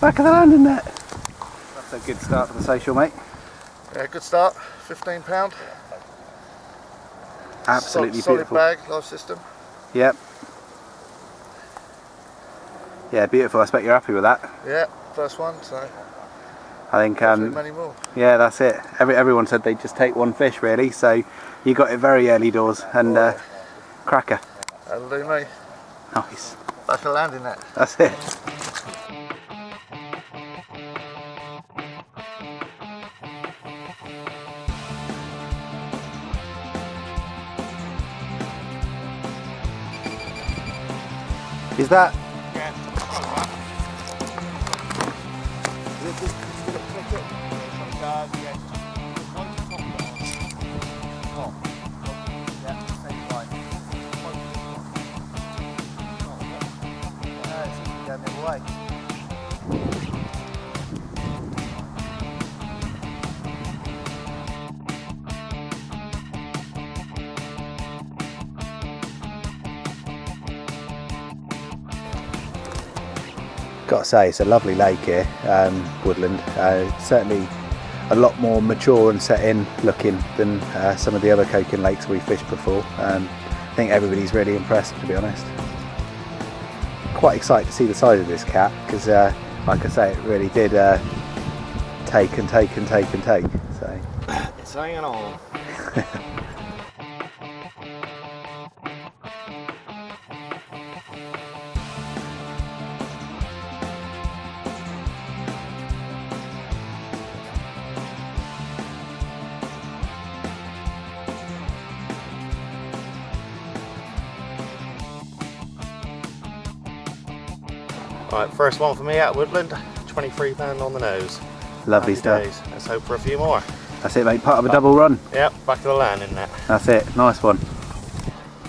Back of the landing net. That's a good start for the social, mate. Yeah, good start. Fifteen pound. Absolutely solid, beautiful. Solid bag, live system. Yep. Yeah, beautiful. I expect you're happy with that. Yeah, first one. So I think, um, many more. yeah, that's it. Every, everyone said they'd just take one fish, really. So you got it very early doors and uh, cracker. That'll do me. Nice. Back a landing net. That's it. That? Got to say, it's a lovely lake here, um, Woodland. Uh, certainly a lot more mature and set in looking than uh, some of the other Coking lakes we fished before. Um, I think everybody's really impressed, to be honest. Quite excited to see the size of this cat because, uh, like I say, it really did uh, take and take and take and take. So. It's hanging on. Right, first one for me at Woodland. 23 pound on the nose. Lovely stuff. days. Let's hope for a few more. That's it, mate. Part of a double run. Yep, back to the landing net. That's it. Nice one.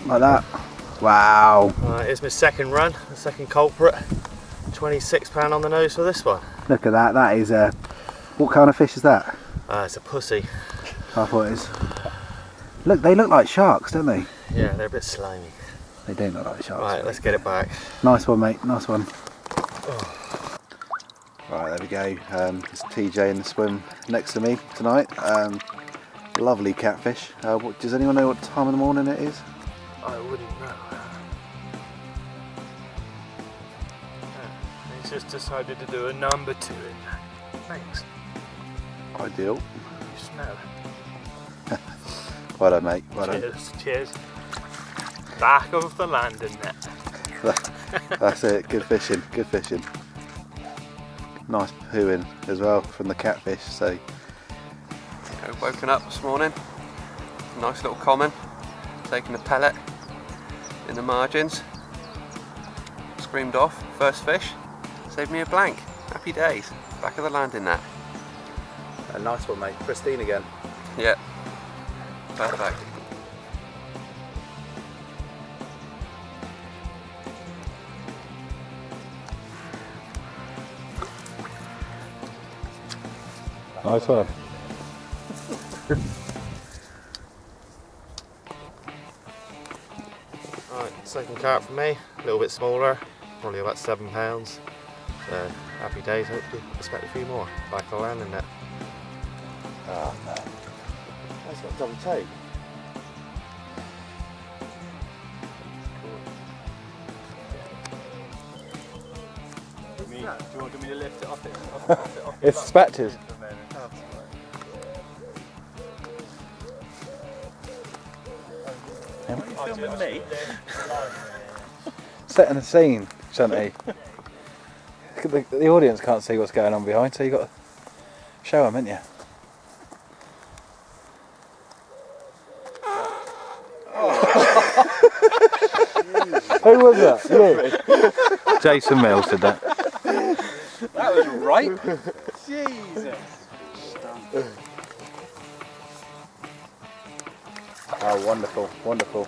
Like that. Wow. Right, here's my second run, the second culprit. 26 pound on the nose for this one. Look at that. That is a. What kind of fish is that? Ah, it's a pussy. I thought it was. Look, they look like sharks, don't they? Yeah, they're a bit slimy. They do look like sharks. Right, let's get it back. Nice one, mate. Nice one. Right, there we go. Um, it's TJ in the swim next to me tonight. Um, lovely catfish. Uh, what, does anyone know what time of the morning it is? I wouldn't know. He's just decided to do a number two in that. Thanks. Ideal. You smell. Well done, mate. Well done. Cheers, cheers. Back of the landing net. That's it. Good fishing. Good fishing. Nice pooing as well from the catfish. So I've woken up this morning, nice little common, taking a pellet in the margins, screamed off, first fish, saved me a blank, happy days, back of the landing net. a nice one, mate. Pristine again. Yeah, perfect. Nice one. Right, second carp for me, a little bit smaller, probably about seven pounds. So happy days, hopefully expect a few more. Back to the landing net. Oh ah, no. That's got a double take. Do you want me to lift it off it? Off, off it, off It's spatches. Filming me? Setting the scene, Shanty. the, the audience can't see what's going on behind, so you've got to show them, haven't you? Who was that? You. Jason Mills did that. That was right. Jesus. Oh, wonderful, wonderful.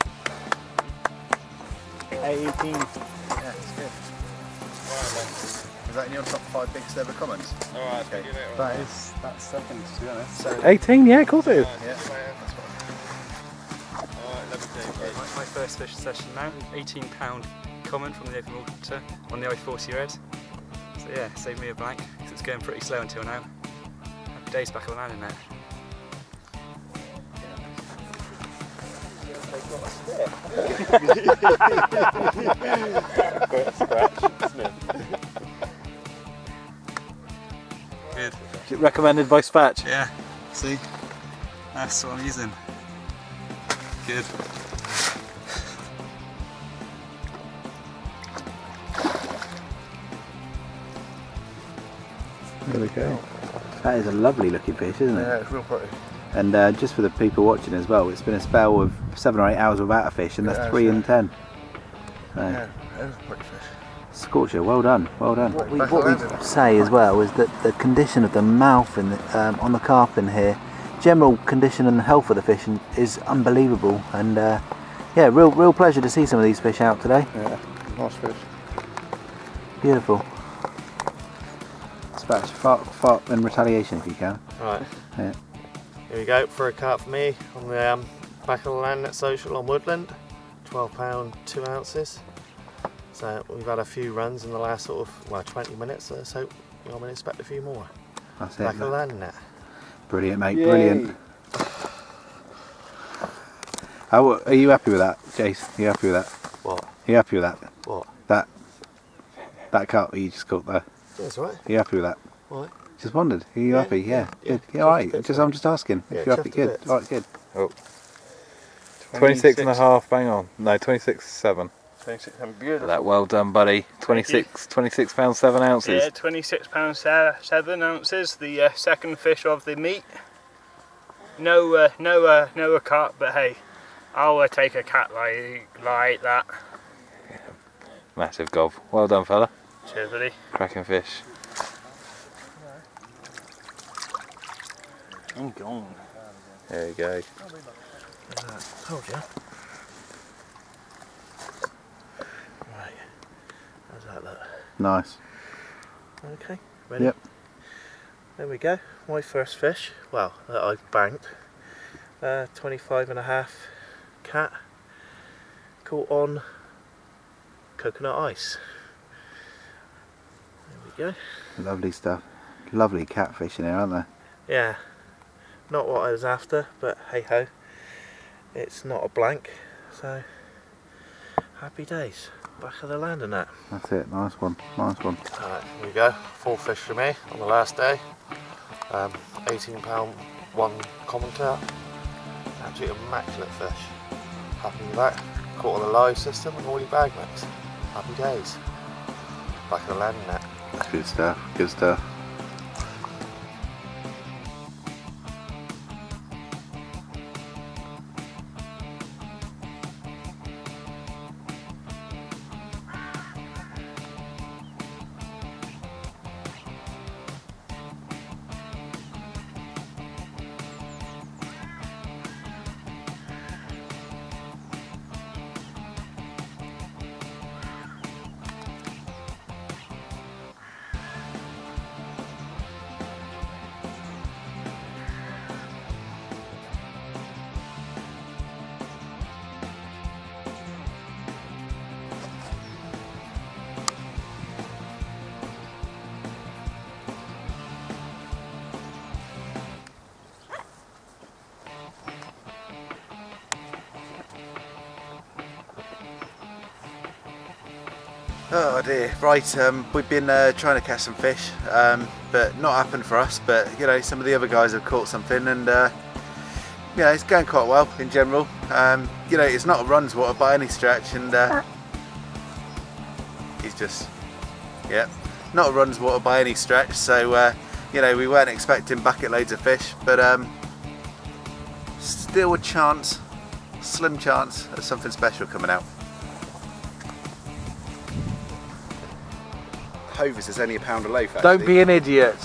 18. Yeah, it's good. Is that in your top five biggest ever comments? Alright, Okay. That is, that's second to be honest. So, 18, yeah, of course it is. yeah, that's what Alright, level My, my first fish session now, 18 pound common from the open water on the I-40 red. So yeah, saved me a blank because it's going pretty slow until now. Happy days back on land in there. Good. Is it recommended by Spatch? Yeah, see? That's what I'm using. Good. There we go. That is a lovely looking fish, isn't it? Yeah, it's real pretty. And uh, just for the people watching as well, it's been a spell of seven or eight hours without a fish, and that's Yeah, three sure. and ten. So, Yeah, it is a pretty fish. Scorcher, well done, well done. What we, Back what we around say as well is that the condition of the mouth in the, um, on the carp in here, general condition and health of the fish is unbelievable. And uh, yeah, real real pleasure to see some of these fish out today. Yeah, nice fish. Beautiful. Spatch, fart, fart in retaliation if you can. Right. Yeah. Here we go for a cut for me on the um, back of the land net social on Woodland. £12, two ounces. So we've had a few runs in the last sort of, well, 20 minutes, so hope I'm going to expect a few more. That's Back it. of the land net. Brilliant, mate. Brilliant. How, are you happy with that, Jace? Are you happy with that? What? Are you happy with that? What? That that cut that you just caught there. That's right. Are you happy with that? Why? Just wondered. Are you Yeah, happy? Yeah. yeah, Good. yeah. Yeah, all right. Chuffed a bit Just for I'm just asking. Yeah, if you're happy, good. bit. All right, good. 26 and a half, bang on. No, 26 7. 26, I'm beautiful. That well done, buddy. 26, 26 pounds seven ounces. Yeah, twenty-six pounds seven ounces. The uh, second fish of the meat. No, uh, no, uh, no a cat, but hey, I'll uh, take a cat like like that. Massive gob. Well done, fella. Cheers, buddy. Cracking fish. I'm gone. There you go. Told you. Right. How's that look? Nice. Okay, ready? Yep. There we go. My first fish. Well, that I banked. Uh, 25 and a half cat. Caught on coconut ice. There we go. Lovely stuff. Lovely catfish in here, aren't there? Yeah. Not what I was after, but hey ho. It's not a blank, so happy days. Back of the land and that. That's it. Nice one. Nice one. Alright, here we go. Full fish for me on the last day. Um, 18 pound one common carp. Absolutely immaculate fish. Happy with that. Caught on the live system and all your bag mix. Happy days. Back of the land and that. Good stuff. Good stuff. Oh dear, right, um, we've been uh, trying to catch some fish, um, but not happened for us, but you know, some of the other guys have caught something and uh, you know, it's going quite well in general. Um, you know, it's not a runs water by any stretch and uh, he's just, yeah, not a runs water by any stretch, so uh, you know, we weren't expecting bucket loads of fish, but um, still a chance, slim chance of something special coming out. Hovis is only a pound a loaf. Don't be an idiot.